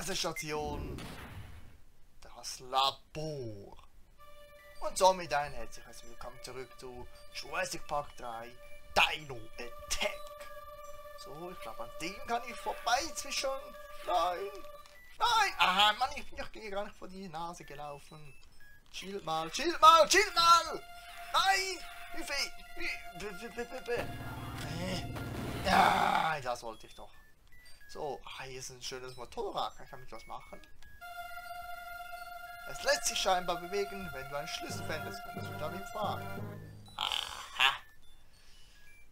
Erste Station. Das Labor. Und somit ein herzliches Willkommen zurück zu Jurassic Park 3 Dino Attack. So, ich glaube an dem kann ich vorbei zwischen... Nein! Nein! Aha, Mann, ich bin doch gar nicht vor die Nase gelaufen. Chill mal, chill mal, chill mal! Nein! Hilfe! Ja, das wollte ich doch. So, ah, hier ist ein schönes Motorrad. Kann ich damit was machen? Es lässt sich scheinbar bewegen. Wenn du einen Schlüssel fändest, könntest du damit fahren. Aha.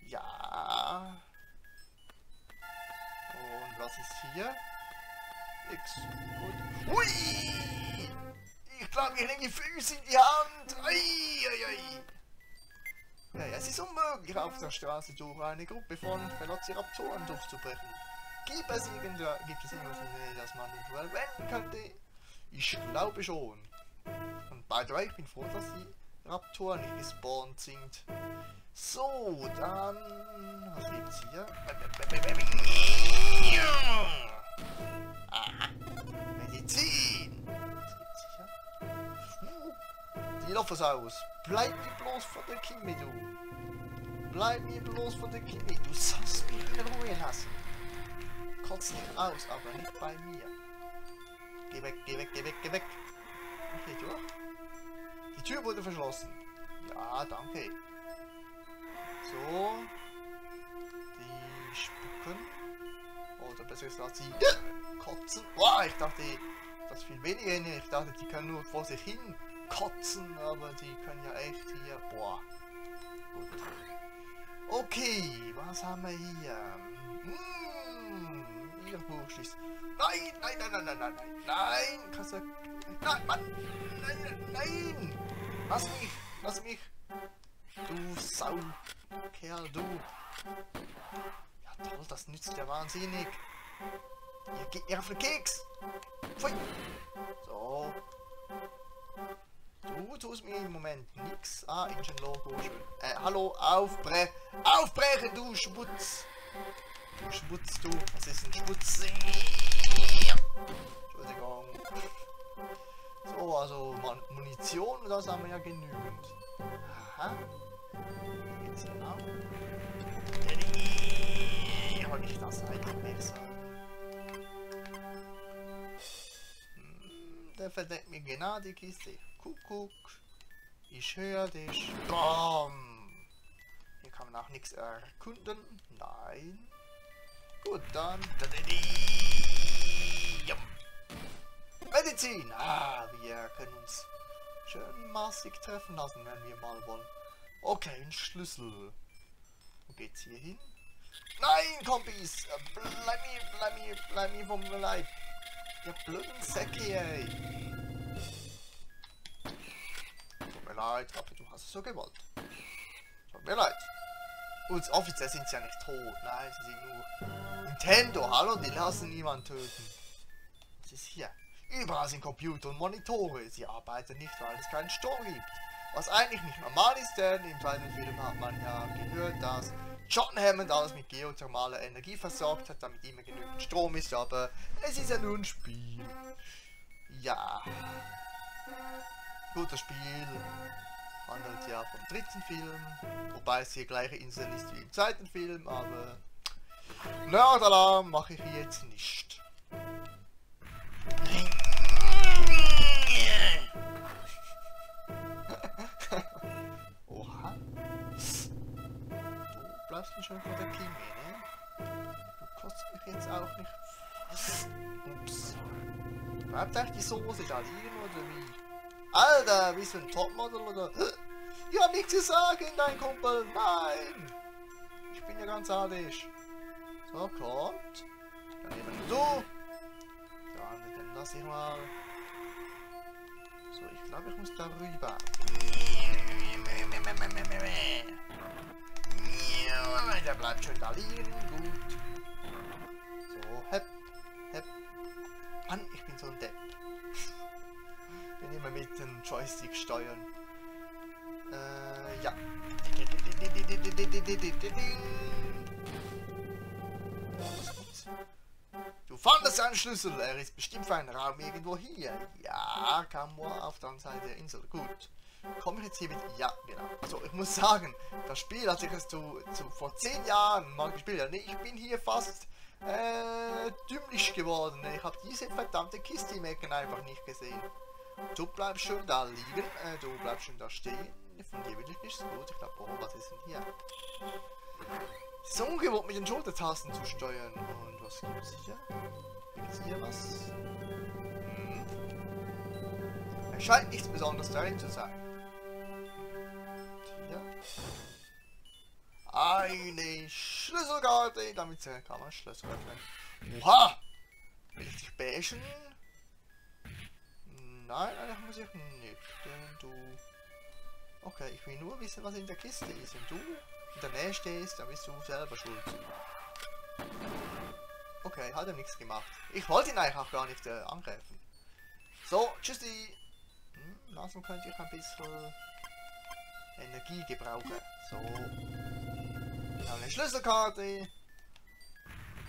Ja. Und was ist hier? Nix. Gut. Hui! Ich glaube, ich nehme die Füße in die Hand. Ei, ei, ei. Ja, es ist unmöglich, auf der Straße durch eine Gruppe von Velociraptoren durchzubrechen. Gibt es, gibt es irgendwas, das man eventuell wenden könnte? Ich glaube schon. Und by the way, ich bin froh, dass die Raptoren gespawnt sind. So, dann... Was gibt's hier? Ah, Medizin! Was gibt's hier? Dilophosaurus, bleib mir bloß von der Kimme, du! Bleib mir bloß von der Kimme, du sollst mich in Ruhe lassen! Kotz nicht aus, aber nicht bei mir. Geh weg, geh weg, geh weg, geh weg. Okay, durch. Die Tür wurde verschlossen. Ja, danke. So. Die spucken. Oder besser gesagt, sie kotzen. Boah, ich dachte, das viel weniger. Ich dachte, die können nur vor sich hin kotzen, aber die können ja echt hier. Boah. Gut. Okay, was haben wir hier? Hm, ihr Bursch ist Nein, nein, nein, nein, nein, nein, nein, nein, Kasse. Nein, Mann. Nein, nein. Lass mich, lass mich. Du Sau. Kerl, du. Ja toll, das nützt ja wahnsinnig. Ihr geht mir auf den Keks. Pfui. So. Du tust mir im Moment nix. Ah, Engine Logo. Äh, hallo, aufbrechen. Aufbrechen, du Schmutz. Schmutz, du. Was ist ein Schmutz? Entschuldigung. So, also Munition, das haben wir ja genügend. Aha. Wie geht's hier auch? Hol ich das so? Hm, der verdeckt mir genau die Kiste. Kuckuck. Ich höre dich. Bam. Hier kann man auch nichts erkunden. Nein. Gut, dann. Medizin! Ah, wir können uns schön maßig treffen lassen, wenn wir mal wollen. Okay, ein Schlüssel. Wo geht's hier hin? Nein, Kompis! Bleib mir, bleib mir, bleib mir vom Leib! Ihr blöden Säcke, ey! Tut mir leid, aber du hast es so gewollt. Tut mir leid. Uns offiziell sind sie ja nicht tot. Nein, sie sind nur Nintendo. Hallo, die lassen niemanden töten. Was ist hier? Überall sind Computer und Monitore. Sie arbeiten nicht, weil es keinen Strom gibt. Was eigentlich nicht normal ist, denn im zweiten Film hat man ja gehört, dass John Hammond alles mit geothermaler Energie versorgt hat, damit immer genügend Strom ist, aber es ist ja nur ein Spiel. Ja. Gutes Spiel. Handelt ja vom dritten Film, wobei es die gleiche Insel ist wie im zweiten Film, aber Nerdalarm mache ich jetzt nicht. Oha. Du bleibst mir schon vor der Kimi, ne? Du kostet mich jetzt auch nicht. Ups. Bleibt eigentlich die Soße da liegen oder wie? Alter, bist du ein Topmodel oder? Ich hab nichts sagen, dein Kumpel. Nein! Ich bin ja ganz adisch. So, kommt. Dann nehmen wir so. Dann lass ich mal. So, ich glaube, ich muss da rüber. Der bleibt schön da liegen. Gut. Du fandest einen Schlüssel, er ist bestimmt für einen Raum irgendwo hier. Ja, Kamor auf der anderen Seite der Insel. Gut. Komme ich jetzt hier mit... Ja, genau. Also ich muss sagen, das Spiel, als ich es zu, zu vor 10 Jahren mal gespielt habe, ich bin hier fast äh, dümmlich geworden. Ich habe diese verdammte Kiste im Ecken einfach nicht gesehen. Du bleibst schön da liegen, äh, du bleibst schön da stehen. Von dir will ich nichts gut. Ich glaube, oh, was ist denn hier? Ist ungewohnt mit den Schultertasten zu steuern. Und was gibt es hier? Gibt es hier was? Hm. Es scheint nichts besonders darin zu sein. Hier. Eine Schlüsselkarte. Damit kann man Schlüssel öffnen. Oha! Will ich dich bashen? Nein, eigentlich muss ich nicht. Denn du... Okay, ich will nur wissen, was in der Kiste ist. Wenn du in der Nähe stehst, dann bist du selber schuld. Okay, hat er nichts gemacht. Ich wollte ihn eigentlich auch gar nicht äh, angreifen. So, tschüssi. Hm, langsam könnte ich ein bisschen Energie gebrauchen. So. Eine Schlüsselkarte.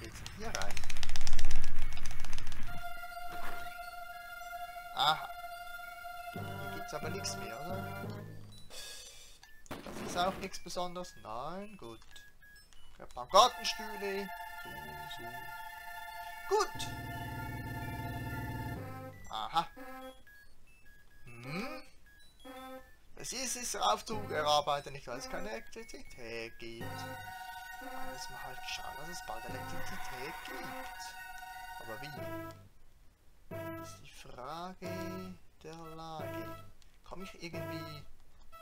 Geht's hier rein? Aha. Hier gibt's aber nichts mehr, oder? Ist auch nichts Besonderes. Nein, gut. Ein paar Gartenstühle. So, so. Gut. Aha. Hm. Es ist es Aufzug erarbeiten, nicht weil es keine Elektrizität gibt. Da müssen wir halt schauen, dass es bald Elektrizität gibt. Aber wie? Das ist die Frage der Lage. Komme ich irgendwie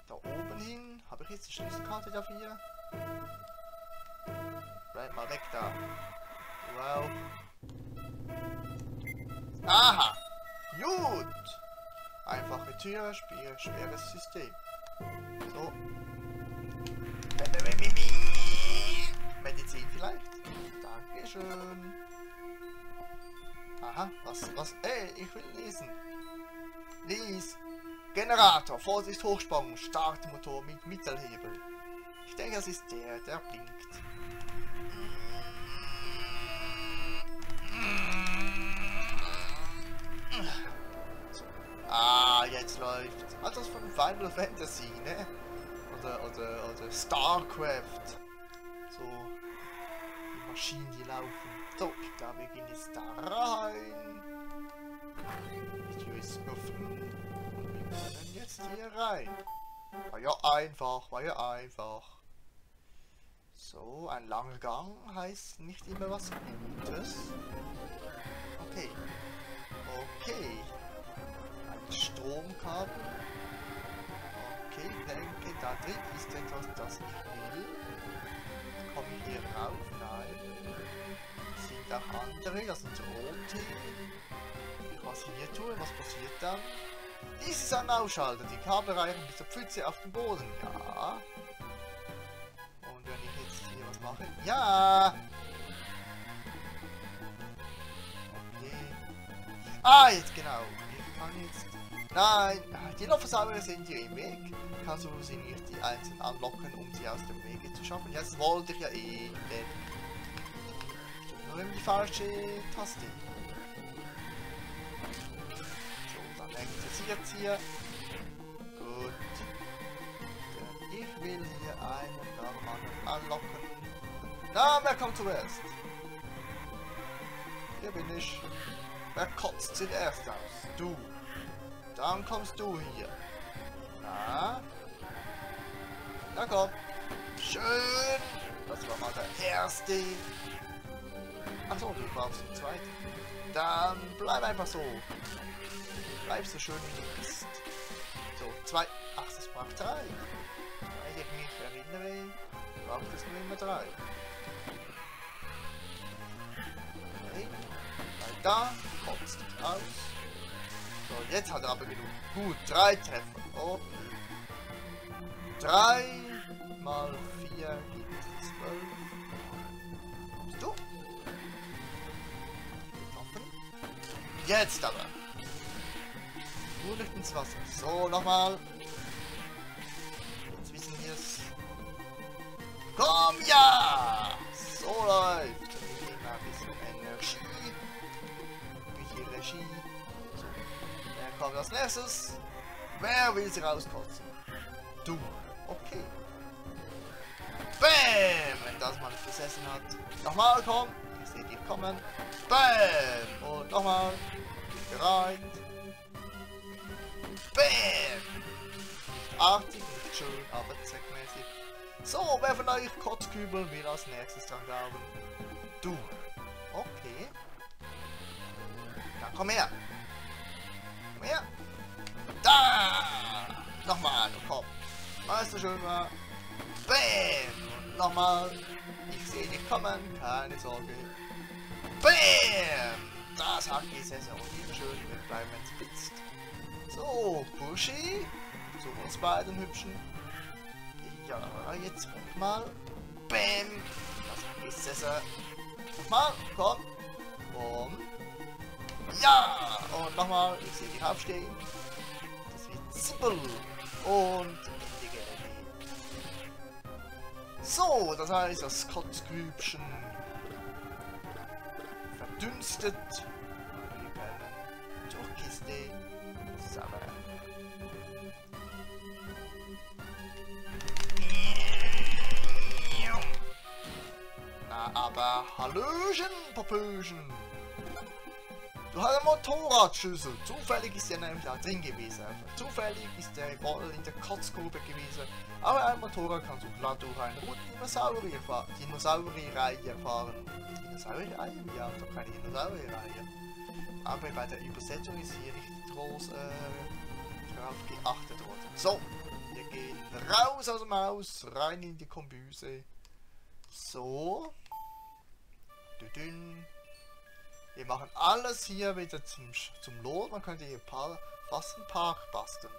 da oben hin? Habe ich jetzt die Schlüsselkarte dafür? Bleib mal weg da. Wow. Aha! Gut! Einfache Tür, Spiel, schweres System. So. Medizin vielleicht? Dankeschön. Aha, was, was? Ey, ich will lesen. Lies. Generator, Vorsicht, Hochsprung, Startmotor mit Mittelhebel. Ich denke, das ist der, der blinkt. Ah, jetzt läuft. Das von Final Fantasy, ne? Oder, oder, oder StarCraft. So. Die Maschinen, die laufen. So, ich wir gehen jetzt da rein. Die Tür ist offen. Jetzt hier rein. War ja einfach, war ja einfach. So, ein langer Gang heißt nicht immer was Gutes. Okay. Okay. Ein Stromkabel. Okay, denke, da drin ist etwas, das ich will. Komme ich hier rauf? Nein auch andere, das sind rote. Was ich hier tue, was passiert dann? Dies ist die Kabel reichen bis zur Pfütze auf den Boden. Ja. Und wenn ich jetzt hier was mache? Ja! Okay. Ah, jetzt genau. Ich kann jetzt... Nein, die Loffersauger sind hier im Weg. Kannst du sie nicht die einzeln anlocken, um sie aus dem Wege zu schaffen? Das wollte ich ja eh. Denn nimm die falsche Taste. Existiert es hier. Gut. Ich will hier einen normalen anlocken. Na, wer kommt zuerst? Hier bin ich. Wer kotzt zuerst aus? Du. Dann kommst du hier. Na? Na komm. Schön. Das war mal der erste. Achso, du brauchst den zweiten. Dann bleib einfach so. Bleib so schön wie du bist. So, zwei. Ach, das braucht drei. Weil ich mich erinnere, braucht es nur immer drei. Okay. Weil da kommst du aus. So, jetzt hat er aber genug. Gut, drei Treffer. Okay. Drei mal vier gibt zwölf. Jetzt aber. Fröhlich ins Wasser. So, nochmal. Jetzt wissen wir es. Komm, ja! So läuft. Immer ein bisschen Energie. Bisschen Regie. So. Wer kommt als nächstes? Wer will sie rauskotzen? Du. Okay. Bam! Wenn das mal nicht gesessen hat. Nochmal, komm! Ich sehe dich kommen. Bam! Und nochmal. Gereimt. Bam! Artig, nicht schön, aber zweckmäßig. So, wer von euch Kotzkübel will als nächstes dran glauben? Du. Okay. Dann komm her. Komm her. Da! Nochmal, komm. Weißt du schön mal. Bam! Nochmal. Ich sehe dich kommen, keine Sorge. Bam! Das hat gesessen und wie schön wir bleiben entspitzt. So, Buschi. So uns beiden hübschen. Ja, jetzt mal. Bam! Das hat gesessen. Nochmal, komm. Komm. Ja! Und nochmal, ich sehe dich aufstehen. Das wird zippel. Und so, das heißt, das Kotzgrübchen verdünstet. Durchkiste. Sauber. Aber Hallöchen, Popöchen. Du hast einen Motorradschlüssel. Zufällig ist der nämlich da drin gewesen. Zufällig ist der Ball in der Kotzgrube gewesen. Aber ein Motorrad kann so glatt durch eine Dinosaurier Dinosaurierreihe fahren. Dinosaurierreihe? Ja, doch keine Dinosaurierreihe. Aber bei der Übersetzung ist hier nicht groß äh, darauf geachtet worden. So, wir gehen raus aus dem Haus, rein in die Kombüse. So. Wir machen alles hier wieder zum, zum Lohn. Man könnte hier paar, fast einen Park basteln.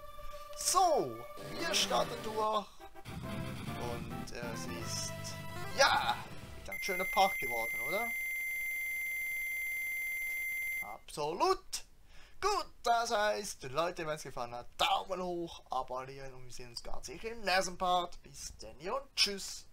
So, wir starten durch. Und es ist, ja, wieder ein schöner Park geworden, oder? Absolut. Gut, das heißt, Leute, wenn es gefallen hat, Daumen hoch, abonnieren und wir sehen uns ganz sicher im nächsten Part. Bis dann und tschüss.